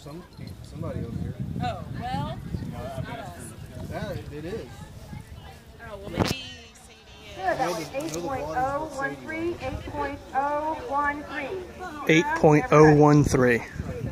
some somebody over here. Oh, well, it's not us. Yeah, it, it is. Oh, well, maybe Sadie Good, is. that was 8.013, 8.013. 8.013.